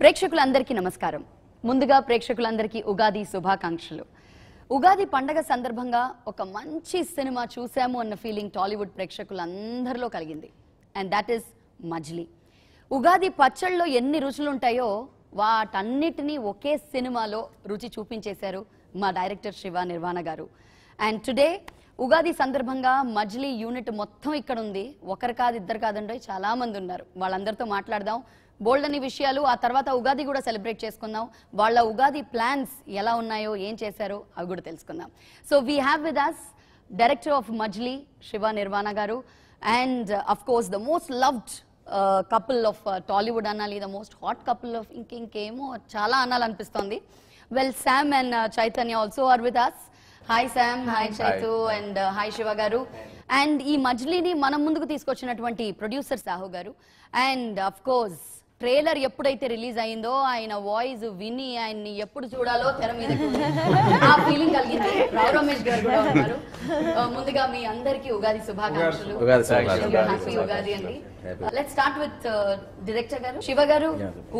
ప్రేక్షకులందరికీ నమస్కారం. ముందుగా ప్రేక్షకులందరికీ ఉగాది శుభాకాంక్షలు. ఉగాది పండగ సందర్భంగా ఒక మంచి సినిమా చూసాము అన్న ఫీలింగ్ టాలీవుడ్ ప్రేక్షకులందరిలో కలిగింది. And that is Majili. Ugadi పచ్చళ్ళలో ఎన్ని రుచులు ఉంటాయో వాటన్నిటినీ ఒకే సినిమాలో రుచి చూపించేశారు మా డైరెక్టర్ శివ నిర్వాణ గారు. అండ్ టుడే ఉగాది సందర్భంగా మజ్లీ యూనిట్ మొత్తం ఇక్కడ ఉంది ఒకరు కాదు ఇద్దరు కాదండి చాలా మంది ఉన్నారు. వాళ్ళందరితో మాట్లాడదాం. బోల్డ్ అని విషయాలు ఆ తర్వాత ఉగాది కూడా సెలబ్రేట్ చేసుకుందాం. వాళ్ళ ఉగాది ప్లాన్స్ ఎలా ఉన్నాయో ఏం చేశారో అవి కూడా తెలుసుకుందాం. So we have with us director of Majili Shiva Nirvana garu. And of course the most loved couple of Tollywood అనాలి the most hot couple of ఇంక ఇంకేమో చాలా అనాలనిపిస్తోంది well Sam and Chaitanya also are with us hi Sam hi Chaitu and hi Shiva garu. And ఈ మజ్లీని మనం ముందుకు తీసుకొచ్చినటువంటి producer Sahu garu. And of course trailer ఎప్పుడైతే release అయిందో ఆయన వాయిస్ విని ఆయన్ని ఎప్పుడు చూడాలో తెర మీద ఆ ఫీలింగ్ కలిగింది. రావు రమేష్ గారు కూడా ఉన్నారు. Uh, ముందుగా మీ అందరికీ ఉగాది శుభాకాంక్షలు. ఉగాది శుభాకాంక్షలు. హ్యాపీ ఉగాది అండి. Happy. Let start with director garu. Shiva garu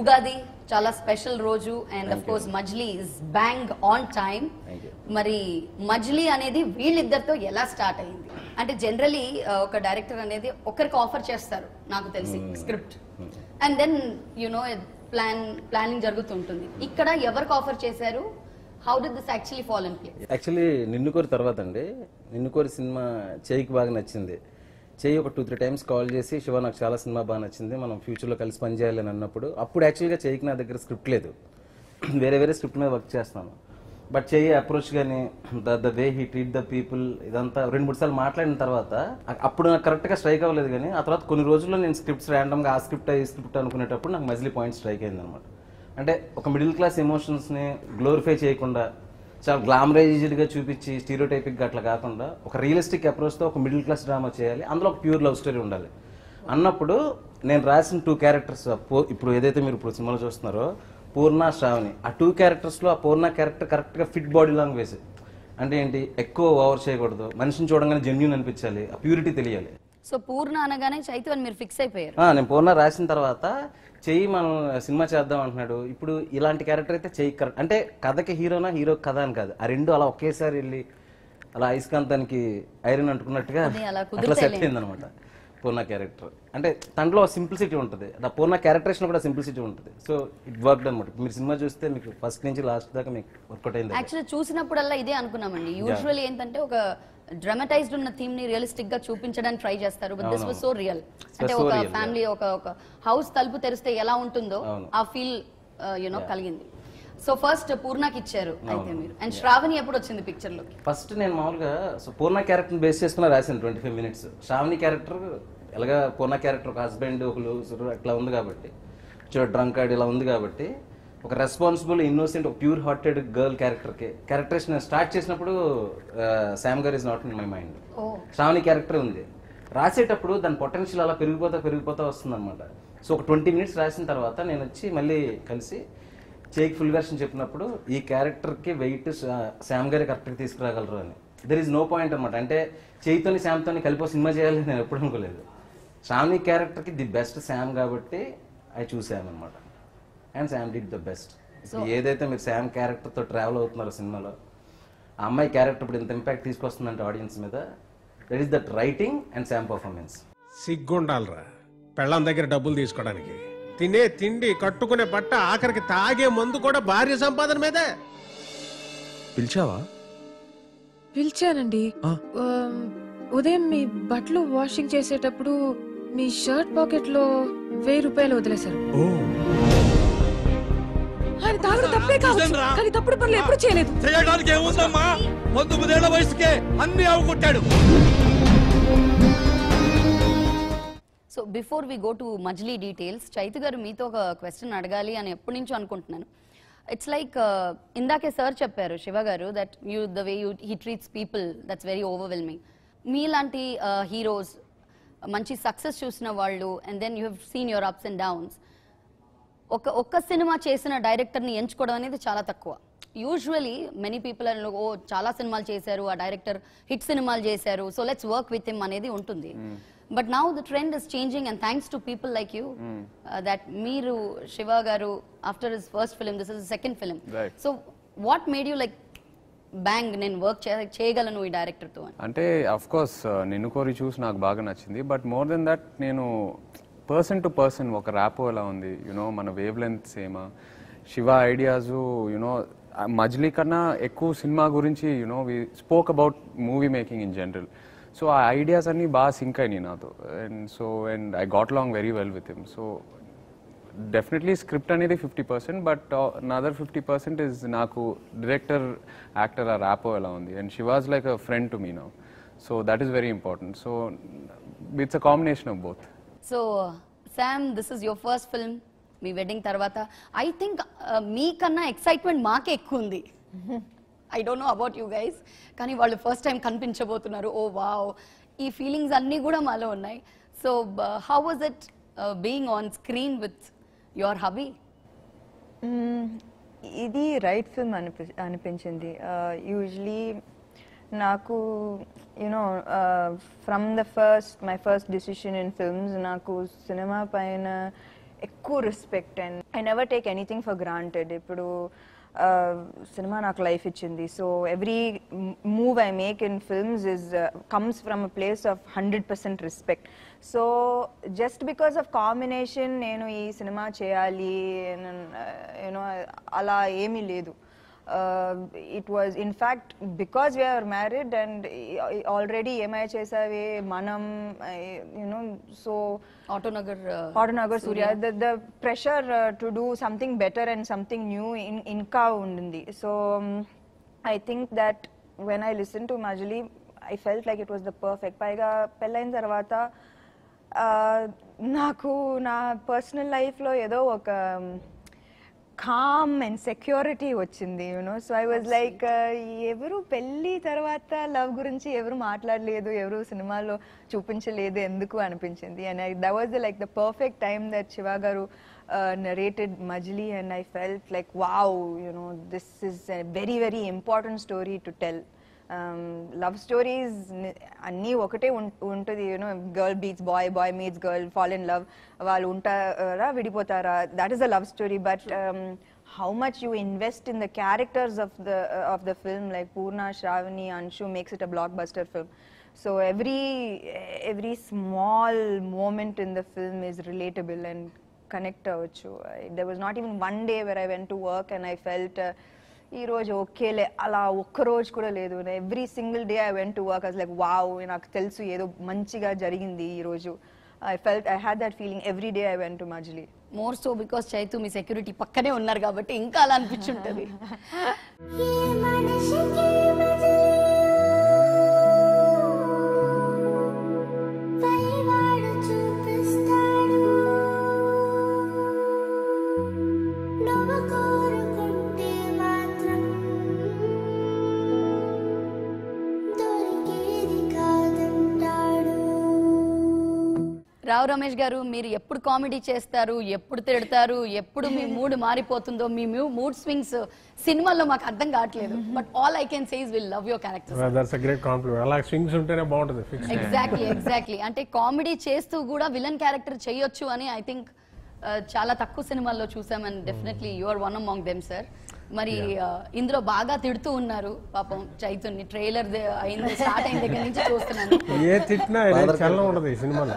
Ugadi చాలా స్పెషల్ రోజు. And of course Majili is bang on time Thank you. మరి మజ్లీ అనేది వీళ్ళిద్దరితో ఎలా స్టార్ట్ అయింది? అంటే జనరలీ ఒక డైరెక్టర్ అనేది ఒకరికి ఆఫర్ చేస్తారు నాకు తెలిసి script and then you know plan planning జరుగుతుంటుంది. ఇక్కడ ఎవరికి ఆఫర్ చేశారు? How did this actually fall in place actually Ninnu Kori తర్వాత అండి. నిన్ను కోరి సినిమా చేయికి బాగా నచ్చింది. చేయి ఒక టూ త్రీ టైమ్స్ కాల్ చేసి శివ నాకు చాలా సినిమా బాగా నచ్చింది. మనం ఫ్యూచర్లో కలిసి పనిచేయాలని అన్నప్పుడు అప్పుడు యాక్చువల్గా చేయికి నా దగ్గర స్క్రిప్ట్ లేదు. వేరే వేరే స్క్రిప్ట్ మీద వర్క్ చేస్తాను బట్ చేయి అప్రోచ్ కానీ the the way he treat the people ఇదంతా రెండు మూడు సార్లు మాట్లాడిన తర్వాత అప్పుడు నాకు కరెక్ట్గా స్ట్రైక్ అవ్వలేదు కానీ ఆ తర్వాత కొన్ని రోజుల్లో నేను స్క్రిప్ట్స్ ర్యాండమ్గా ఆ స్క్రిప్ట్ ఈ స్క్రిప్ట్ అనుకునేటప్పుడు నాకు మజిలీ పాయింట్ స్ట్రైక్ అయింది అనమాట అంటే ఒక మిడిల్ క్లాస్ ఎమోషన్స్ని గ్లోరిఫై చేయకుండా చాలా గ్లామరైజ్డ్గా చూపించి స్టీరియోటైపిక్గా అట్లా కాకుండా ఒక రియలిస్టిక్ అప్రోచ్తో ఒక మిడిల్ క్లాస్ డ్రామా చేయాలి అందులో ఒక ప్యూర్ లవ్ స్టోరీ ఉండాలి. అన్నప్పుడు నేను రాసిన టూ క్యారెక్టర్స్ ఇప్పుడు ఏదైతే మీరు ఇప్పుడు సినిమాలో చూస్తున్నారో పూర్ణ శ్రావణి. ఆ టూ క్యారెక్టర్స్లో ఆ పూర్ణ క్యారెక్టర్ కరెక్ట్గా ఫిట్ బాడీ లాంగ్వేజ్ అంటే ఏంటి? ఎక్కువ ఓవర్ చేయకూడదు. మనిషిని చూడంగానే జెన్యున్ అనిపించాలి. ఆ ప్యూరిటీ తెలియాలి. సో పూర్ణ అనగానే చైతు అని మీరు ఫిక్స్ అయిపోయారు. నేను పూర్ణ రాసిన తర్వాత చెయ్యి మనం సినిమా చేద్దాం అంటున్నాడు. ఇప్పుడు ఇలాంటి క్యారెక్టర్ అయితే చెయ్యి కరెక్ట్ అంటే కథకి హీరోనా హీరో కథ అని కాదు. ఆ రెండు అలా ఒకేసారి వెళ్ళి అలా అయస్కాంతానికి ఐరన్ అంటుకున్నట్టుగా అలా సెట్ అయింది అనమాట పూర్ణ క్యారెక్టర్ అంటే దాంట్లో సింప్లిసిటీ ఉంటుంది. ఆ పూర్ణ క్యారెక్టరేషన్ కూడా సింప్లిసిటీ ఉంటుంది. సో ఇట్ వర్క్ అనమాట. మీరు సినిమా చూస్తే మీకు ఫస్ట్ నుంచి లాస్ట్ దాకా మీకు వర్కౌట్ అయింది. యాక్చువల్లీ చూసినప్పుడల్లా ఇదే అనుకున్నామండి. యూజువల్లీ ఏంటంటే ఒక డ్రమటైజ్డ్ ఉన్న థీమ్ని రియలిస్టిక్గా చూపించడానికి ట్రై చేస్తారు. But this was so real అంటే ఒక ఫ్యామిలీ ఒక ఒక హౌస్ తలుపు తెరిస్తే ఎలా ఉంటుందో. ఆ ఫీల్ యునో కలిగింది. సో ఫస్ట్ పూర్ణకి ఇచ్చారు అయితే మీరు. అండ్ శ్రావణి ఎప్పుడు వచ్చింది పిక్చర్లోకి? ఫస్ట్ నేను మామూలుగా సో పూర్ణ క్యారెక్టర్ బేస్ చేసుకుని రాశాను twenty five minutes Shravani character ఎలాగా పూర్ణ క్యారెక్టర్ ఒక హస్బెండ్ ఒక లూజర్ అట్లా ఉంది కాబట్టి. చూ డ్రంకార్డ్ ఇలా ఉంది కాబట్టి. ఒక రెస్పాన్సిబుల్ ఇన్నోసెంట్ ఒక ప్యూర్ హార్టెడ్ గర్ల్ క్యారెక్టర్కి క్యారెక్టరేషన్ స్టార్ట్ చేసినప్పుడు Sam garu is not in my mind Shravani character ఉంది. రాసేటప్పుడు దాని పొటెన్షియల్ అలా పెరిగిపోతా పెరిగిపోతా వస్తుంది అనమాట సో ఒక ట్వంటీ మినిట్స్ రాసిన తర్వాత నేను వచ్చి మళ్ళీ కలిసి చేక్ ఫుల్ వెర్షన్ చెప్పినప్పుడు ఈ క్యారెక్టర్కి వెయిట్ శామ్ గారి కరెక్ట్గా తీసుకురాగలరు అని. దర్ ఈజ్ నో పాయింట్ అనమాట అంటే చేయితోని శామ్తోని కలిపి సినిమా చేయాలని నేను ఎప్పుడు అనుకోలేదు. శ్రావణి క్యారెక్టర్కి ది బెస్ట్ శామ్ కాబట్టి అది చూసాను అనమాట and Sam did the best ఏదైతే మీరు శామ్ క్యారెక్టర్తో ట్రావెల్ అవుతున్నారో సినిమాలో ఆ అమ్మాయి క్యారెక్టర్ ఇప్పుడు ఇంత ఇంపాక్ట్ తీసుకొస్తుందంటే ఆడియన్స్ మీద that is that writing and Sam performance సిగ్గుండాలరా. పెళ్ళం దగ్గర డబ్బులు తీసుకోవడానికి. తినే తిండి కట్టుకునే బట్ట ఆఖరికి తాగే మందు కూడా భార్య సంపాదన మీదే. పిలిచావా? పిలిచానండి. ఆ. ఉదయం మీ బట్టలు వాషింగ్ చేసేటప్పుడు మీ షర్ట్ పాకెట్లో వెయ్యి రూపాయలు వదిలేశారు. ఓ. ఆయన తాగడం తప్పే కావచ్చు కానీ తప్పుడు పనులు ఎప్పుడు చేయలేదు. చేయడానికి ఏముందమ్మా? పంతొమ్మిదేళ్ళ వయసుకే అన్ని అవగొట్టాడు so before we go to Majili details Chaitu garu మీతో ఒక క్వశ్చన్ అడగాలి అని ఎప్పటి నుంచో అనుకుంటున్నాను. ఇట్స్ లైక్ uh, ఇందాకే సార్ చెప్పారు Shiva garu that you the way you he treats people that's very overwhelming మీలాంటి uh, హీరోస్ మంచి సక్సెస్ చూసిన వాళ్ళు and then you have seen your ups and downs ఒక ఒక్క సినిమా చేసిన డైరెక్టర్ని ఎంచుకోవడం అనేది చాలా తక్కువ. యూజువలీ మెనీ పీపుల్ ఓ చాలా సినిమాలు చేశారు ఆ డైరెక్టర్ హిట్ సినిమాలు చేశారు so let's work with him అనేది ఉంటుంది. Hmm. But now the trend is changing and thanks to people like you that మీరు Shiva garu after his first film this is second film. So what made you like bang నేను work చేయగలను ఈ డైరెక్టర్తో అని? అంటే of course నిన్ను కోరి చూసి నాకు బాగా నచ్చింది. బట్ మోర్ దెన్ దట్ నేను పర్సన్ టు పర్సన్ ఒక ర్యాపో ఎలా ఉంది? యునో మన wavelength సేమా Shiva ideas you know Majili కన్నా ఎక్కువ సినిమా గురించి you know we spoke about movie making in general so ఆ ఐడియాస్ అన్నీ బాగా సింక్ అయినాయి నాతో and so and I got long very well with him so definitely script అనేది fifty percent but another fifty percent is నాకు director actor ఆ rapport ఎలా ఉంది and she was like a friend to me now so that is very important so it's a combination of both so Sam this is your first film me wedding తర్వాత. I think మీకన్నా excitement మాకే ఎక్కువ ఉంది. I don't know about you guys కానీ వాళ్ళు first time కనిపించబోతున్నారు. Oh, oh wow ఈ feelings అన్నీ కూడా మాలో ఉన్నాయి. So how was it being on screen with your hubby ఇది రైట్ ఫిల్మ్ అనిపి అనిపించింది. యూజువలీ నాకు you know from the first my first decision in films నాకు సినిమా పైన ఎక్కువ respect and I never take anything for granted ఇప్పుడు సినిమా నాకు లైఫ్ ఇచ్చింది. So every move I make in films is comes from a place of hundred percent respect. So just because of combination నేను ఈ సినిమా చేయాలి యూనో అలా ఏమీ లేదు. It was in fact because we are married and already ఏమై చేసావే మనం you know so Autonagar Autonagar Surya the pressure to do something better and something new in ఇంకా ఉండింది so I think that when I listen to Majili I felt like it was the perfect పైగా పెళ్ళైన తర్వాత నాకు నా personal లైఫ్లో ఏదో ఒక కామ్ అండ్ సెక్యూరిటీ వచ్చింది you know so I was like ఎవరు పెళ్ళి తర్వాత లవ్ గురించి ఎవరు మాట్లాడలేదు ఎవరు సినిమాలో చూపించలేదు ఎందుకు అనిపించింది? And I that was like the perfect time that Shiva garu narrated Majili and I felt like wow you know this is very very important story to tell love stories అన్నీ ఒకటే ఉం- ఉంటుంది you know girl beats boy boy meets girl fall in love వాళ్ళు ఉంటారా విడిపోతారా that is a love story but how much you invest in the characters of the of the film like Purna Shravani Anshu makes it a blockbuster film so every every small moment in the film is relatable and connect అవ్వచ్చు there was not even one day where I went to work and I felt ఈ రోజు ఓకేలే అలా ఒక్క రోజు కూడా లేదు. Every single day I went to work as like wow నాకు తెలుసు ఏదో మంచిగా జరిగింది ఈ రోజు. I felt I had that feeling every day I went to Majili. More so because Chaitu me security పక్కనే ఉన్నారు కాబట్టి ఇంకా అలా అనిపించుంటది. రావు రమేష్ గారు మీరు ఎప్పుడు కామెడీ చేస్తారు ఎప్పుడు తిడతారు ఎప్పుడు మీ మూడ్ మారిపోతుందో మీ మూడ్ స్వింగ్స్ సినిమాల్లో మాకు అర్థం కావట్లేదు. But all I can says will love your character that's a great compliment అలా స్వింగ్స్ ఉంటేనే బాగుంటుంది ఫిక్స్ ఎగ్జాక్ట్లీ ఎగ్జాక్ట్లీ అంటే కామెడీ చేస్తూ కూడా విలన్ క్యారెక్టర్ చేయొచ్చు అని ఐ థింక్ చాలా తక్కువ సినిమాల్లో చూసామని definitely you are one among them sir మరి ఇందులో బాగా తిడుతూ ఉన్నారు. పాపం చైతుని ట్రైలర్ అయింది స్టార్ట్ అయిన దగ్గర నుంచి చూస్తున్నాను. ఏ తిట్టినా చలనం ఉండదు ఈ సినిమాలో.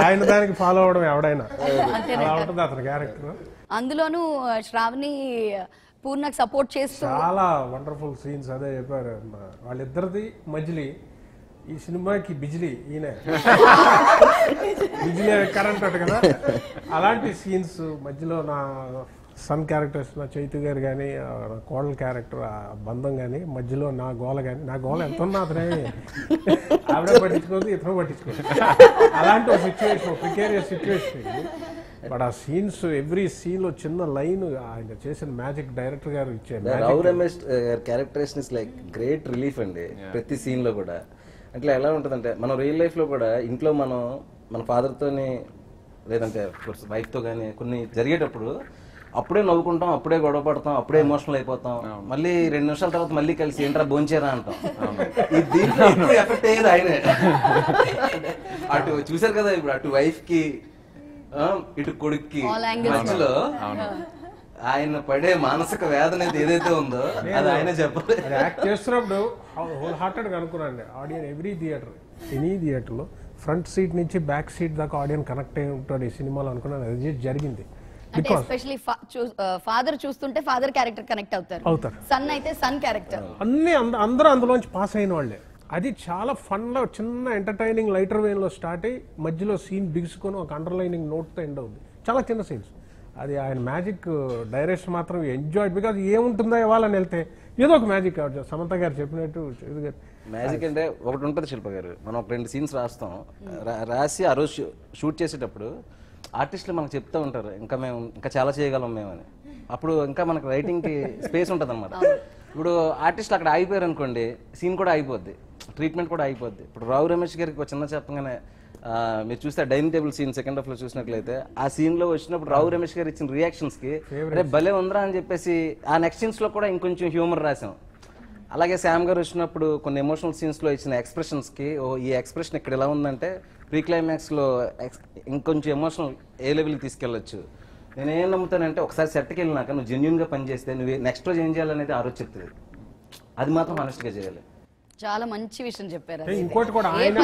ఆయన దానికి ఫాలో అవడం ఎవడైనా. అలా ఉంటుంది అతని క్యారెక్టర్ అందులోనూ శ్రావణి పూర్ణకు సపోర్ట్ చేస్తూ చాలా వండర్ఫుల్ సీన్స్ అదే చెప్పారు వాళ్ళిద్దరిది మజిలీ ఈ సినిమాకి బిజిలీ ఈయన. బిజిలీ కరెంట్ అట కదా. అలాంటి సీన్స్ మధ్యలో నా సన్ క్యారెక్టర్స్ నా చైతు గారు కానీ కోడల క్యారెక్టర్ ఆ బంధం కానీ మధ్యలో నా గోల కానీ నా గోల ఎంత ఉన్నా అతనే ఆవిడ పట్టించుకోదు ఇతను పట్టించుకోదు. అలాంటి ఒక సిచ్యువేషన్ ప్రికేరియస్ సిచ్యువేషన్ బట్ ఆ సీన్స్ ఎవ్రీ సీన్లో చిన్న లైన్ ఆయన చేసిన మ్యాజిక్ డైరెక్టర్ గారు ఇచ్చే Rao magic Ramesh characterization is like great relief అండి ప్రతి సీన్లో కూడా. అట్లా ఎలా ఉంటుందంటే మనం రియల్ లైఫ్లో కూడా ఇంట్లో మనం మన father తోని లేదంటే వైఫ్తో కానీ కొన్ని జరిగేటప్పుడు అప్పుడే నవ్వుకుంటాం అప్పుడే గొడవ పడతాం అప్పుడే ఎమోషనల్ అయిపోతాం. మళ్ళీ రెండు నిమిషాల తర్వాత మళ్ళీ కలిసి ఏంట్రా భోంచేరా అంటాం. ఈ దీంట్లో ఎఫెక్ట్ అయ్యేది ఆయనే. అటు చూసారు కదా ఇప్పుడు అటు వైఫ్కి ఇటు కొడుక్కి. మధ్యలో ఆయన పడే మానసిక వేదన ఏదైతే ఉందో అది ఆయన చెప్పాలి అది యాక్ట్ చేస్తున్నప్పుడు హోల్ హార్టెడ్గా అనుకున్నాను ఆడియన్ ఎవ్రీ థియేటర్ ఎనీ థియేటర్లో ఫ్రంట్ సీట్ నుంచి బ్యాక్ సీట్ దాకా ఆడియన్ కనెక్ట్ అయి ఉంటాడు ఈ సినిమాలో అనుకున్నాను. అది జరిగింది. అంటే బికాస్ ఎస్పెషలీ ఫాదర్ చూస్తుంటే ఫాదర్ క్యారెక్టర్ కనెక్ట్ అవుతారు. అవుతారు. సన్ అయితే సన్ క్యారెక్టర్ అన్ని అంద- అందరూ అందులోంచి పాస్ అయిన వాళ్ళే. అది చాలా ఫన్లో చిన్న ఎంటర్టైనింగ్ లైటర్ వేన్లో స్టార్ట్ అయ్యి మధ్యలో సీన్ బిగుసుకొని ఒక అండర్లైనింగ్ నోట్తో ఎండ్ అవుతుంది చాలా చిన్న సీన్స్ అది ఆయన మ్యాజిక్ డైరెక్షన్ మాత్రం ఎంజాయ్ బికాజ్ ఏముంటుందో ఇవ్వాలని వెళ్తే ఏదో ఒక మ్యాజిక్ సమంత గారు చెప్పినట్టు మ్యాజిక్ అంటే ఒకటి ఉంటుంది శిల్ప గారు. మనం ఒక రెండు సీన్స్ రాస్తాం. రా- రాసి ఆ రోజు షూట్ చేసేటప్పుడు ఆర్టిస్టులు మనకు చెప్తూ ఉంటారు ఇంకా మేము ఇంకా చాలా చేయగలం మేము అని. అప్పుడు ఇంకా మనకు రైటింగ్కి స్పేస్ ఉంటుంది అనమాట ఇప్పుడు ఆర్టిస్టులు అక్కడ ఆగిపోయారు అనుకోండి సీన్ కూడా అయిపోద్ది ట్రీట్మెంట్ కూడా అయిపోద్ది ఇప్పుడు రావు రమేష్ గారికి ఒక చిన్న చెప్పగానే మీరు చూస్తే డైనింగ్ టేబుల్ సీన్ సెకండ్ హాఫ్లో చూసినట్లయితే ఆ సీన్లో వచ్చినప్పుడు రావు రమేష్ గారు ఇచ్చిన రియాక్షన్స్కి అరే భలే ఉందిరా అని చెప్పేసి ఆ నెక్స్ట్ సీన్స్లో కూడా ఇంకొంచెం హ్యూమర్ రాసాం. అలాగే శామ్ గారు వచ్చినప్పుడు కొన్ని ఎమోషనల్ సీన్స్లో ఇచ్చిన ఎక్స్ప్రెషన్స్కి ఓ ఈ ఎక్స్ప్రెషన్ ఇక్కడ ఎలా ఉందంటే ప్రీ క్లైమాక్స్లో ex- ఇంకొంచెం ఎమోషనల్ ఏ లెవెల్కి తీసుకెళ్ళొచ్చు. నేను ఏం నమ్ముతానంటే ఒకసారి సెట్కి వెళ్ళినాక నువ్వు జెన్యున్గా పని చేస్తే నువ్వు నెక్స్ట్ రోజు ఏం చేయాలనేది ఆ రోజు చెప్తుంది. అది మాత్రం honest గా చేయాలి. చాలా మంచి విషయం చెప్పారు. ఇంకోటి కూడా ఆయన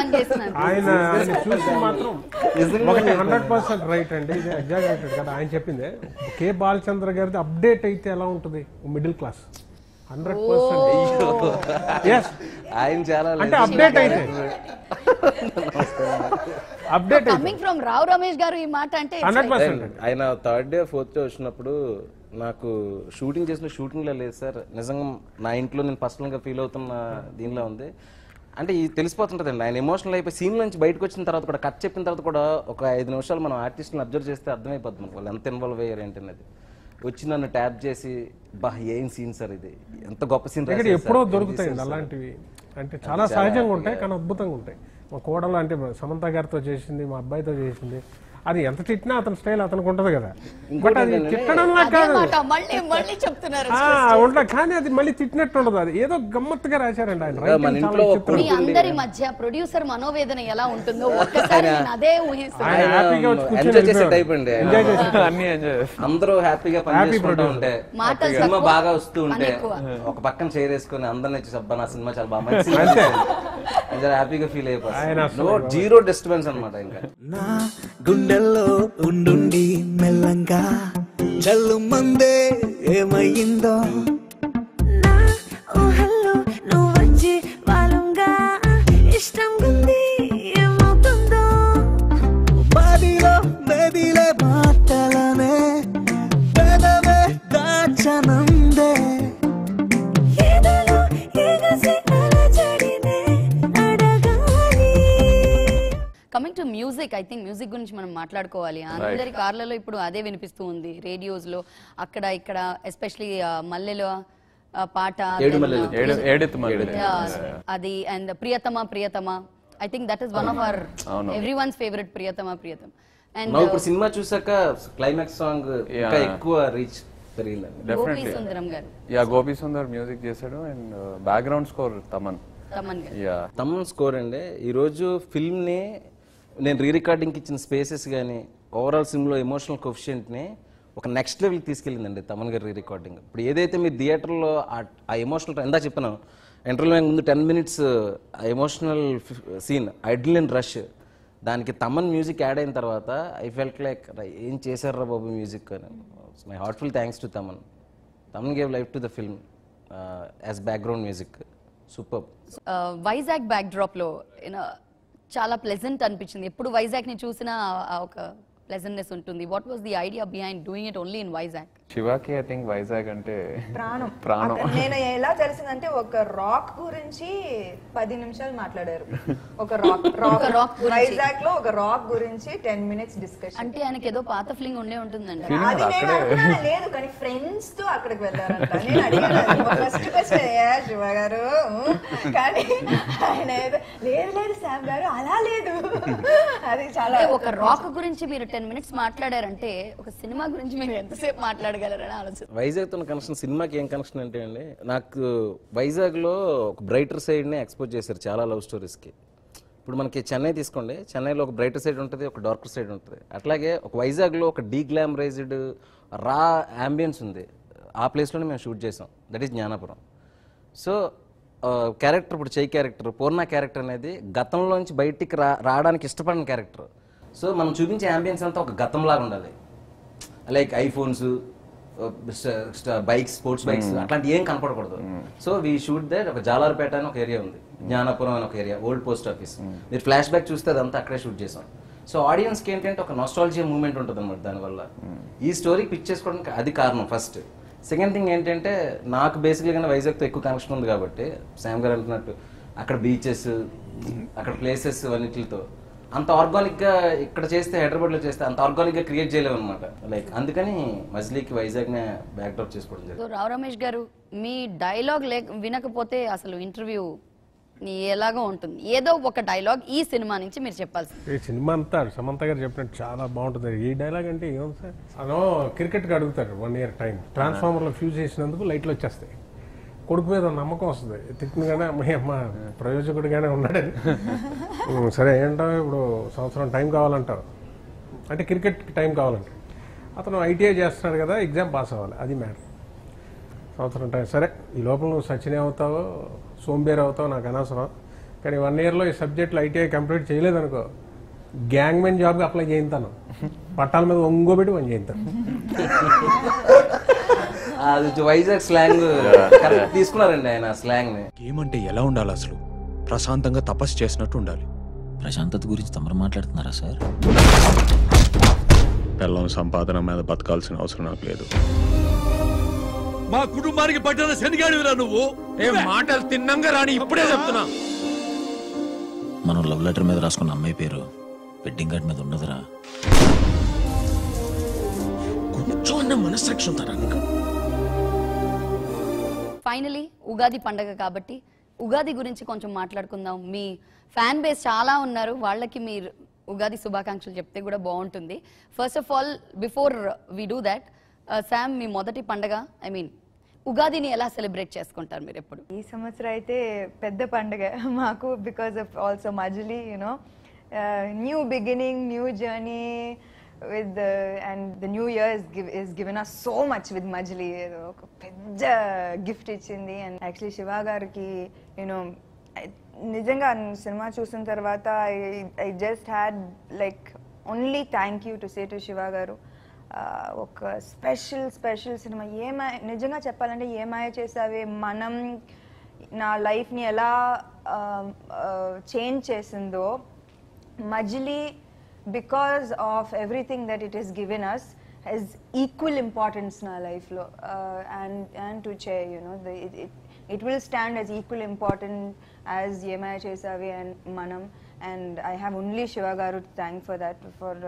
ఆయన చూస్తే మాత్రం ఒకటి హండ్రెడ్ పర్సెంట్ రైట్ అండి. ఇది ఎగ్జాగరేటెడ్ కదా. ఆయన చెప్పింది కే బాలచంద్ర గారిది అప్డేట్ అయితే ఎలా ఉంటుంది? Middle class hundred percent yes ఆయన చాలా అంటే అప్డేట్ అయితే. Update coming from Rao Ramesh garu ఈ మాట అంటే ఆయన థర్డ్ డే ఫోర్త్ డే వచ్చినప్పుడు నాకు షూటింగ్ చేసిన షూటింగ్లో లేదు సార్. నిజంగా నా ఇంట్లో నేను పర్సనల్గా ఫీల్ అవుతున్న దీనిలో ఉంది. అంటే ఇది తెలిసిపోతుంటదండి. ఆయన ఎమోషనల్ అయిపోయి సీన్ నుంచి బయటకు వచ్చిన తర్వాత కూడా కట్ చెప్పిన తర్వాత కూడా ఒక ఐదు నిమిషాలు మనం ఆర్టిస్ట్ని అబ్జర్వ్ చేస్తే అర్థమైపోద్ది మనకు. వాళ్ళు ఎంత ఇన్వాల్వ్ అయ్యారు ఏంటనేది. వచ్చి నన్ను ట్యాప్ చేసి బా ఏం సీన్ సార్ ఇది? ఎంత గొప్ప సీన్ ఇక్కడ ఎప్పుడో దొరుకుతాయండి అలాంటివి. అంటే చాలా సహజంగా ఉంటాయి కానీ అద్భుతంగా ఉంటాయి. మా కోడలు అంటే సమంత గారితో చేసింది మా అబ్బాయితో చేసింది. అది ఎంత తిట్టినా అతని స్టైల్ అతనికి ఉంటది కదా. బట్ అది తిట్టడంలా కాదు. మాట మళ్ళీ మళ్ళీ చెప్తున్నారు ఆ, ఉండ కానీ అది మళ్ళీ తిట్టినట్టు ఉండదు. అది ఏదో గమ్మత్తుగా రాశారండి ఆయన. మీ అందరి మధ్య ప్రొడ్యూసర్ మనోవేదన ఎలా ఉంటుందో ఒక్కసారి అదే అందరూ హ్యాపీగా పనిచేసుకుంటూ ఉంటే సినిమా బాగా వస్తూ ఉంటే. ఒక పక్కన చేరేసుకుని అందరిని వచ్చి అబ్బా నా సినిమా చాలా బాగా మంచి సినిమా తీశారు." అందరూ హ్యాపీగా ఫీల్ నో జీరో డిస్టర్బెన్స్ అనమాట ఇంకా. నా గుండెల్లో ఉండుండి మెల్లంగా. చల్లు మందే ఏమయ్యిందో. మ్యూజిక్ ఐ థింక్ మ్యూజిక్ గురించి మనం మాట్లాడుకోవాలి. అందరి కార్లలో ఇప్పుడు అదే వినిపిస్తూ ఉంది. రేడియోస్లో అక్కడ ఇక్కడ ఎస్పెషలీ మల్లెలో పాట uh, అది and Priyathama Priyathama. I think that is one of our everyone's favourite Priyathama Priyathama. And నా ఇప్పుడు సినిమా చూసాక క్లైమాక్స్ సాంగ్ ఇంకా ఎక్కువ రీచ్ పెరిగిందండి. గోపి సుందరం గారు. యా గోపి సుందర్ మ్యూజిక్ చేశాడు and background score Thaman. Thaman garu. Yeah Thaman score అండి. ఈరోజు ఫిల్మ్ని నేను రీ రికార్డింగ్కి ఇచ్చిన స్పేసెస్ కానీ ఓవరాల్ సినిమాలో ఎమోషనల్ కొఫిషియంట్ని ఒక నెక్స్ట్ లెవెల్కి తీసుకెళ్ళిందండి తమన్ గారి రీ రికార్డింగ్ ఇప్పుడు ఏదైతే మీరు థియేటర్లో ఆ ఎమోషనల్ ఎందా చెప్పాను ఇంటర్వ్యూ ముందు టెన్ మినిట్స్ ఆ ఎమోషనల్ సీన్ ఐడ్లిన్ రష్ దానికి తమన్ మ్యూజిక్ యాడ్ అయిన తర్వాత ఐ ఫెల్ట్ లైక్ ఏం చేశారా బాబు మ్యూజిక్ అని. My heartful thanks to Thaman. Thaman gave life to the film as background music super Vizag back చాలా ప్లెజెంట్ అనిపించింది. ఎప్పుడు వైజాగ్ని చూసినా ఒక ప్లెజెంట్నెస్ ఉంటుంది. What was the idea behind doing it only in Vizag శివాకి I think Vizag అంటే ప్రాణం. ప్రాణం. నేను ఎలా తెలిసిందంటే ఒక రాక్ గురించి పది నిమిషాలు మాట్లాడారు. ఒక రాక్ రాక్ గురించి. వైజాగ్లో ఒక రాక్ గురించి టెన్ మినిట్స్ డిస్కషన్ అంటే ఆయనకి ఏదో పాత ఫిలింగ్ ఉండే ఉంటుందండి. అది నేను అనుకున్నాను, లేదు కానీ ఫ్రెండ్స్తో అక్కడికి వెళ్ళారంట. నేను అడిగాను ఫస్ట్ క్వశ్చన్ ఏ శివ గారు? కానీ ఆయన లేదు లేదు శామ్ గారు అలా లేదు. అది చాలా ఒక రాక్ గురించి మీరు టెన్ మినిట్స్ మాట్లాడారంటే ఒక సినిమా గురించి మీరు ఎంతసేపు మాట్లాడగలరని ఆలోచన. వైజాగ్తో కనెక్షన్ సినిమాకి ఏం కనెక్షన్ అంటే అండి నాకు వైజాగ్లో ఒక బ్రైటర్ సైడ్ని ఎక్స్పోజ్ చేశారు చాలా లవ్ స్టోరీస్కి ఇప్పుడు మనకి చెన్నై తీసుకోండి చెన్నైలో ఒక బ్రైటర్ సైడ్ ఉంటుంది ఒక డార్కర్ సైడ్ ఉంటుంది. అట్లాగే ఒక వైజాగ్లో ఒక డీగ్లామరైజ్డ్ రా అంబియన్స్ ఉంది. ఆ ప్లేస్లోనే మేము షూట్ చేసాం that is Gnanapuram. So character ఇప్పుడు చెయ్యి క్యారెక్టర్ పూర్ణ క్యారెక్టర్ అనేది గతంలోంచి బయటికి రా రావడానికి ఇష్టపడిన క్యారెక్టర్ సో మనం చూపించే అంబియన్స్ అంతా ఒక గతంలాగా ఉండాలి. Like iPhones bikes sports bikes అట్లాంటి ఏం కనపడకూడదు. సో వీ షూట్ దట్ ఒక జాలార్పేట అని ఒక ఏరియా ఉంది. జ్ఞానాపురం అని ఒక ఏరియా ఓల్డ్ పోస్ట్ ఆఫీస్ మీరు ఫ్లాష్ బ్యాక్ చూస్తే అదంతా అక్కడే షూట్ చేసాం. సో ఆడియన్స్కి ఏంటంటే ఒక నాస్టాలజియా మూమెంట్ ఉంటుంది అనమాట దానివల్ల ఈ స్టోరీ పిక్ చేసుకోవడానికి అది కారణం ఫస్ట్ సెకండ్ థింగ్ ఏంటంటే నాకు బేసిక్గా వైజాగ్తో ఎక్కువ కనెక్షన్ ఉంది కాబట్టి శామ్ గారు అంటున్నట్టు అక్కడ బీచెస్ అక్కడ ప్లేసెస్ అన్నిటితో. అంత ఆర్గానిక్గా ఇక్కడ చేస్తే హైదరాబాద్లో చేస్తే అంత ఆర్గానిక్గా క్రియేట్ చేయలేము అనమాట లైక్ అందుకని మజిలీకి వైజాగ్ నే బ్యాక్ డ్రాప్ చేసుకోవడం జరిగింది. సో రావు రమేష్ గారు మీ డైలాగ్ లేక వినకపోతే అసలు ఇంటర్వ్యూ ఎలాగో ఉంటుంది. ఏదో ఒక డైలాగ్ ఈ సినిమా నుంచి మీరు చెప్పాల్సింది. ఈ సినిమా అంతా సమంత గారు చెప్పినట్టు చాలా బాగుంటుంది. ఈ డైలాగ్ అంటే ఏం సార్? అను క్రికెట్కి అడుగుతాడు వన్ ఇయర్ టైం ట్రాన్స్ఫార్మర్లో ఫ్యూజ్ చేసినందుకు లైట్లు వచ్చేస్తాయి. కొడుకు మీద నమ్మకం వస్తుంది. తిట్టినగానే అమ్మాయి అమ్మ ప్రయోజకుడిగానే ఉన్నాడని సరే ఏంటో ఇప్పుడు సంవత్సరం టైం కావాలంటారు. అంటే క్రికెట్కి టైం కావాలంటారు. అతను ఐటీఐ చేస్తున్నాడు కదా ఎగ్జామ్ పాస్ అవ్వాలి. అది మ్యాటర్. సంవత్సరం టైం. సరే ఈ లోపల నువ్వు సచిన్ అవుతావో సోంబేర్ అవుతావో నాకు అనవసరం. కానీ వన్ ఇయర్లో ఈ సబ్జెక్టులు ఐటీఐ కంప్లీట్ చేయలేదనుకో గ్యాంగ్మెన్ జాబ్కి అప్లై చేయింతాను పట్టాల మీద ఒంగోబెట్టి పని చేయింతాను అది వైజాగ్ స్లాంగ్ కరెక్ట్ తీసుకున్నారండి ఆయన స్లాంగ్ని. గేమ్ అంటే ఎలా ఉండాలి అసలు? ప్రశాంతంగా తపస్సు చేసినట్టు ఉండాలి. ప్రశాంతత గురించి తమరు మాట్లాడుతున్నారా సార్? పిల్లం సంపాదన మీద బతకాల్సిన అవసరం నాకు లేదు. మా కుటుంబానికి పట్టిన శనిగాడివిరా నువ్వు? ఏ మాటలు తిన్నంగా రాని ఇప్పుడే చెప్తున్నా. మనం లవ్ లెటర్ మీద రాసుకున్న అమ్మాయి పేరు వెడ్డింగ్ కార్డ్ మీద ఉండదురా. కొంచెం అన్న మనస్సాక్షి ఉంటారా నీకు? ఫైనలీ ఉగాది పండగ కాబట్టి ఉగాది గురించి కొంచెం మాట్లాడుకుందాం. మీ ఫ్యాన్ బేస్ చాలా ఉన్నారు. వాళ్ళకి మీరు ఉగాది శుభాకాంక్షలు చెప్తే కూడా బాగుంటుంది. First of all before we do that Sam మీ మొదటి పండగ ఐ మీన్ ఉగాదిని ఎలా సెలబ్రేట్ చేసుకుంటారు మీరు ఎప్పుడు? ఈ సంవత్సరం అయితే పెద్ద పండగ మాకు because of also Majili you know new beginning new journey with and the new year is given us so much with Majili ఒక పెద్ద గిఫ్ట్ ఇచ్చింది. అండ్ యాక్చువల్లీ శివ గారికి యూనో నిజంగా సినిమా చూసిన తర్వాత I just had like only thank you to say to Shiva garu. ఒక special special cinema. ఏమై నిజంగా చెప్పాలంటే ఏమాయ చేసావే? మనం నా లైఫ్ని ఎలా చేంజ్ చేసిందో Majili because of everything that it is given us Hess equal importance నా లైఫ్లో అండ్ అండ్ టు చే you know it will stand as equal important as Ye Maaya చేసావి and మనం and I have only Shiva గారు thank for that for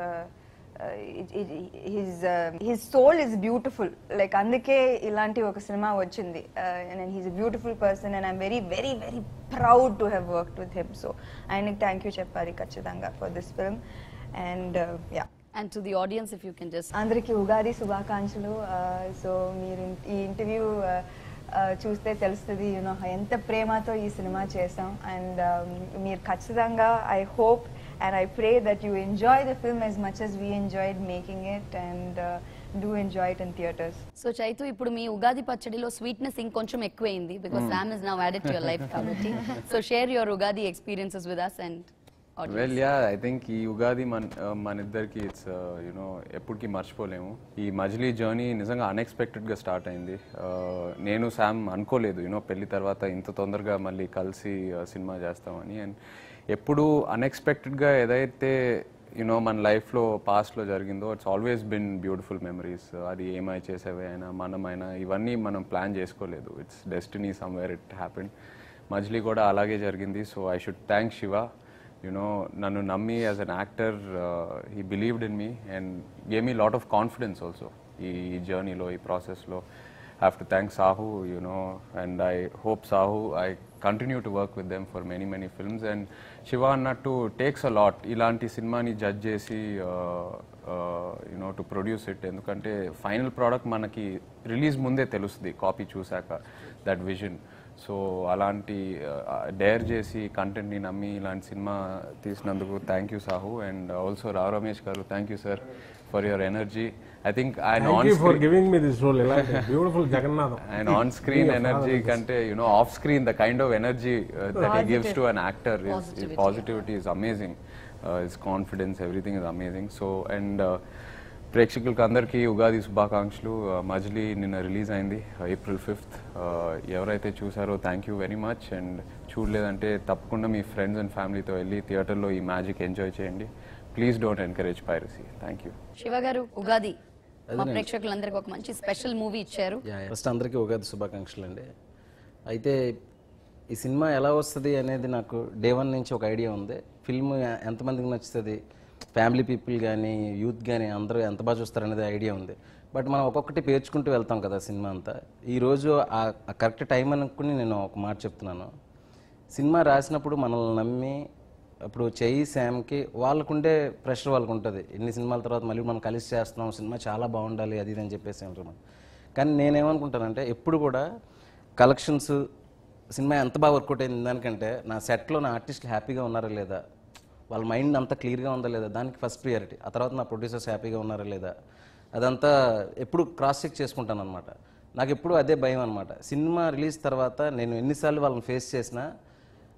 his his soul is beautiful like అందుకే ఇలాంటి ఒక cinema వచ్చింది. And he's beautiful person and I'm very very very proud to have work with him so ఆయనకి thank you చెప్పాలి ఖచ్చితంగా for this film and yeah and to the audience if you can just అందరికీ ఉగాది శుభాకాంక్షలు. So మీరు in- ఈ interview చూస్తే తెలుస్తుంది you know ఎంత ప్రేమతో ఈ సినిమా చేసాం. అండ్ మీరు ఖచ్చితంగా I hope and I pray that you enjoy the film as much as we enjoyed making it and do enjoy it in theatres so Chaitu ఇప్పుడు మీ ఉగాది పచ్చడిలో స్వీట్నెస్ ఇంకొంచెం ఎక్కువైంది because Sam is now added to your life కాబట్టి. So share your Ugadi experiences with us and well yeah I think ఈ ఉగాది మన uh, మన ఇద్దరికి ఇట్స్ యునో uh, ఎప్పటికీ మర్చిపోలేము. ఈ మజిలీ జర్నీ నిజంగా అన్ఎక్స్పెక్టెడ్గా స్టార్ట్ అయింది. Uh, నేను శామ్ అనుకోలేదు యూనో పెళ్ళి తర్వాత ఇంత తొందరగా మళ్ళీ కలిసి సినిమా చేస్తామని. అండ్ ఎప్పుడు అన్ఎక్స్పెక్టెడ్గా ఏదైతే యూనో మన లైఫ్లో పాస్ట్లో జరిగిందో it's always been beautiful memories అది ఏమై చేసేవి అయినా మనమైనా ఇవన్నీ మనం ప్లాన్ చేసుకోలేదు. It's destiny somewhere it happened మజిలీ కూడా అలాగే జరిగింది. So I should thank Shiva you know నన్ను నమ్మి as an actor he believed in me and gay me lot of confidence also ఈ జర్నీలో ఈ ప్రాసెస్లో have to thank Sahu you know and I hope Sahu I continue to work with for for many films and Shiva Shiva Annattu takes a lot ఇలాంటి సినిమాని judge చేసి you know to produce it ఎందుకంటే final product మనకి release ముందే తెలుస్తుంది copy చూశాక that vision so అలాంటి dare చేసి కంటెంట్ని నమ్మి ఇలాంటి cinema తీసినందుకు thank you Sahu and also Rao Ramesh garu thank you sir for your energy I think ఆయన on you for giving me this role beautiful Jagannatham and on screen energy కంటే you know off screen the kind of energy uh, that he gives to an actor is, is Positivity. positivity is amazing uh, his confidence everything is ప్రేక్షకులకు అందరికీ ఉగాది శుభాకాంక్షలు. మజిలీ నిన్న release అయింది April fifth ఎవరైతే చూసారో thank you very much and చూడలేదంటే తప్పకుండా మీ friends and ఫ్యామిలీతో వెళ్ళి థియేటర్లో ఈ మ్యాజిక్ ఎంజాయ్ చేయండి. Please don't encourage piracy thank you Shiva garu Ugadi. మా. ప్రేక్షకులందరికీ ఒక మంచి స్పెషల్ మూవీ ఇచ్చారు. ఫస్ట్ అందరికీ ఉగాది శుభాకాంక్షలు అండి అయితే ఈ సినిమా ఎలా వస్తుంది అనేది నాకు డే వన్ నుంచి ఒక ఐడియా ఉంది. ఫిల్మ్ ఎంతమందికి నచ్చుతుంది? ఫ్యామిలీ పీపుల్ కానీ యూత్ కానీ అందరూ ఎంత బాగా చూస్తారు అనేది ఐడియా ఉంది. బట్ మనం ఒక్కొక్కటి పేర్చుకుంటూ వెళ్తాం కదా సినిమా అంతా. ఈరోజు ఆ కరెక్ట్ టైం అనుకుని నేను ఒక మాట చెప్తున్నాను. సినిమా రాసినప్పుడు మనల్ని నమ్మి అప్పుడు చెయ్యి శామ్కి వాళ్ళకుండే ప్రెషర్ వాళ్ళకు ఉంటుంది ఎన్ని సినిమాల తర్వాత మళ్ళీ మనం కలిసి చేస్తున్నాం సినిమా చాలా బాగుండాలి అది ఇది అని చెప్పేసి అంటారు మనం కానీ నేనేమనుకుంటానంటే ఎప్పుడు కూడా కలెక్షన్స్ సినిమా ఎంత బాగా వర్కౌట్ అయింది దానికంటే నా సెట్లో నా ఆర్టిస్టులు హ్యాపీగా ఉన్నారా లేదా వాళ్ళ మైండ్ అంతా క్లియర్గా ఉందా లేదా? దానికి ఫస్ట్ ప్రియారిటీ. ఆ తర్వాత నా ప్రొడ్యూసర్స్ హ్యాపీగా ఉన్నారా లేదా? అదంతా ఎప్పుడు క్రాస్ చెక్ చేసుకుంటాను అనమాట నాకు ఎప్పుడు అదే భయం అనమాట సినిమా రిలీజ్ తర్వాత నేను ఎన్నిసార్లు వాళ్ళని ఫేస్ చేసినా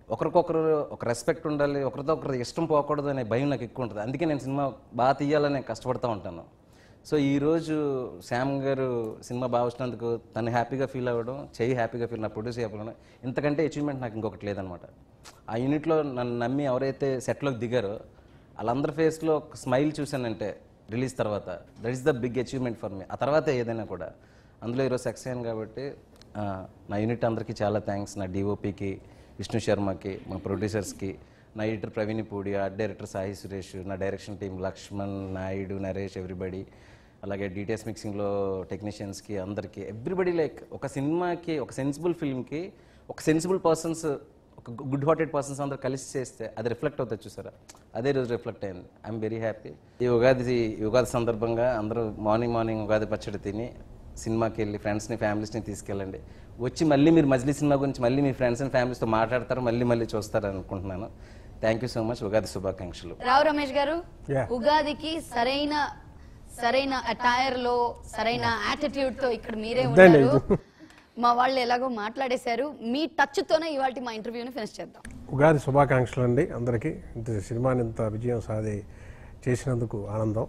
ఒకరికొకరు ఒక రెస్పెక్ట్ ఉండాలి ఒకరితో ఒకరు ఇష్టం పోకూడదు అనే భయం నాకు ఎక్కువ ఉంటుంది. అందుకే నేను సినిమా బాగా తీయాలని కష్టపడుతూ ఉంటాను. సో ఈరోజు శ్యామ్ గారు సినిమా బాగా వచ్చినందుకు తను హ్యాపీగా ఫీల్ అవ్వడం చెయ్యి హ్యాపీగా ఫీల్ నా ప్రొడ్యూస్ చేయడం ఇంతకంటే అచీవ్మెంట్ నాకు ఇంకొకటి లేదనమాట ఆ యూనిట్లో నన్ను నమ్మి ఎవరైతే సెట్లోకి దిగారో వాళ్ళందరి ఫేస్లో ఒక స్మైల్ చూశానంటే రిలీజ్ తర్వాత. That is the big achievement for me ఆ తర్వాత ఏదైనా కూడా. అందులో ఈరోజు సక్సెస్ అయ్యాను కాబట్టి నా యూనిట్ అందరికీ చాలా థ్యాంక్స్ నా డిఓపికి విష్ణు శర్మకి మా ప్రొడ్యూసర్స్కి నా editor Praveen Pudi art director Sai Suresh నా direction team Lakshman Naidu Naresh everybody అలాగే డీటెయిల్స్ మిక్సింగ్లో టెక్నీషియన్స్కి అందరికీ ఎవ్రీబడి లైక్ ఒక సినిమాకి ఒక సెన్సిబుల్ ఫిల్మ్కి ఒక sensible persons good hearted persons అందరూ కలిసి చేస్తే అది రిఫ్లెక్ట్ అవుతుంది చూసారా? అదే రోజు రిఫ్లెక్ట్ అయింది ఐఎమ్ వెరీ హ్యాపీ ఈ ఉగాది ఉగాది సందర్భంగా అందరూ మార్నింగ్ మార్నింగ్ ఉగాది పచ్చడి తిని సినిమాకి వెళ్ళి ఫ్రెండ్స్ని ఫ్యామిలీస్ని తీసుకెళ్ళండి. వచ్చి మళ్ళీ మీరు మజిలీ సినిమా గురించి మళ్ళీ మీ ఫ్రెండ్స్ అండ్ ఫ్యామిలీస్తో మాట్లాడతారు? మళ్ళీ మళ్ళీ చూస్తారు అనుకుంటున్నాను. Thank you so much Ugadi శుభాకాంక్షలు. రావు రమేష్ గారు. ఉగాదికి సరైన సరైన అటైర్లో సరైన యాటిట్యూడ్తో ఇక్కడ మీరే. ఉన్నారు. మా వాళ్ళు ఎలాగో మాట్లాడేశారు. మీ టచ్ తోనే ఇవాళ మా ఇంటర్వ్యూని ఫినిష్ చేద్దాం. ఉగాది శుభాకాంక్షలు అండి అందరికీ. ఇంత సినిమాని ఇంత విజయం సాధి చేసినందుకు ఆనందం.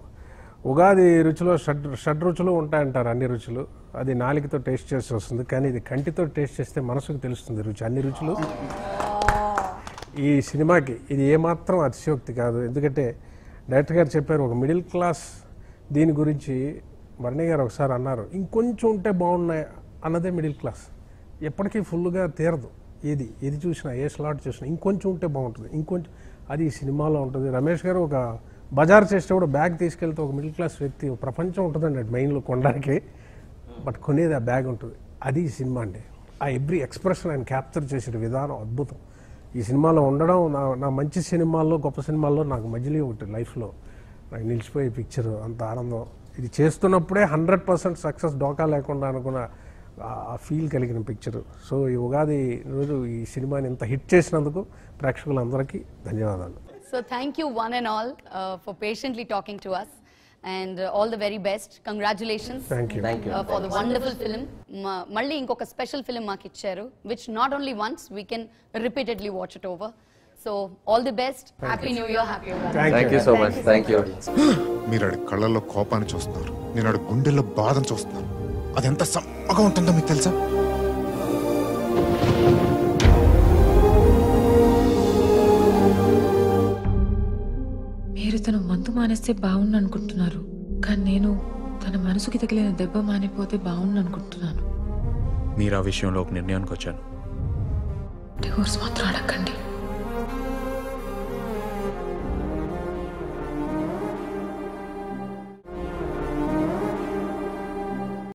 ఉగాది రుచిలో షడ్ షడ్ రుచులు ఉంటాయంటారు అన్ని రుచులు. అది నాలుకతో టేస్ట్ చేసి వస్తుంది. కానీ ఇది కంటితో టేస్ట్ చేస్తే మనసుకు తెలుస్తుంది రుచి. అన్ని రుచులు. ఈ సినిమాకి ఇది ఏమాత్రం అతిశయోక్తి కాదు. ఎందుకంటే డైరెక్టర్ గారు చెప్పారు ఒక మిడిల్ క్లాస్ దీని గురించి మరణి గారు ఒకసారి అన్నారు. ఇంకొంచెం ఉంటే బాగున్నాయి? అన్నదే మిడిల్ క్లాస్ ఎప్పటికీ ఫుల్గా తీరదు. ఏది ఏది చూసినా ఏ స్లాట్ చూసినా ఇంకొంచెం ఉంటే బాగుంటుంది. ఇంకొంచెం అది సినిమాలో ఉంటుంది. రమేష్ గారు ఒక బజార్ చేసేటప్పుడు బ్యాగ్ తీసుకెళ్తే ఒక మిడిల్ క్లాస్ వ్యక్తి ప్రపంచం ఉంటుందండి అటు మైండ్లో కొనడానికి బట్ కొనేది ఆ బ్యాగ్ ఉంటుంది. అది ఈ సినిమా అండి. ఆ ఎవ్రీ ఎక్స్ప్రెషన్ ఆయన క్యాప్చర్ చేసిన విధానం అద్భుతం. ఈ సినిమాలో ఉండడం నా నా మంచి సినిమాల్లో గొప్ప సినిమాల్లో నాకు మధ్యలో ఒకటి లైఫ్లో. నాకు నిలిచిపోయే పిక్చర్ అంత ఆనందం. ఇది చేస్తున్నప్పుడే హండ్రెడ్ పర్సెంట్ సక్సెస్ డోకా లేకుండా అనుకున్న ఆ- ఫీల్ కలిగిన పిక్చర్ సో ఈ ఉగాది రోజు ఈ సినిమాని ఇంత హిట్ చేసినందుకు ప్రేక్షకులందరికీ ధన్యవాదాలు. So thank you one and all for patiently talking to us and all the very best congratulations Thank you. Thank you. For the wonderful film మళ్ళీ ఇంకొక స్పెషల్ ఫిలిం మాకు ఇచ్చారు which not only once we can repeatedly watch it over so all the best happy new year happy Thank you. so much. Thank you. మీరు కళ్ళల్లో కోపాన్ని చూస్తున్నారు. నేను గుండెల్లో బాధను చూస్తున్నాను అది ఎంత సమ్మగా ఉంటుందో మీకు తెలుసా? మీరు తన మందు మానేస్తే బాగుండు అనుకుంటున్నారు కానీ నేను తన మనసుకి తగిలిన దెబ్బ మానిపోతే బాగుండు అనుకుంటున్నాను మీరు ఆ విషయంలో ఒక నిర్ణయానికి వచ్చాను డివోర్స్ మాత్రం అడగండి